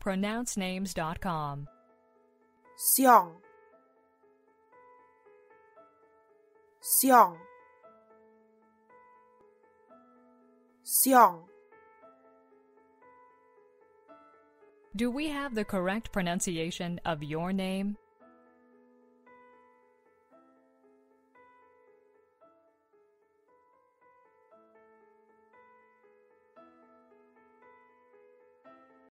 pronouncenames.com. Xiong, Xiong, Xiong. Do we have the correct pronunciation of your name?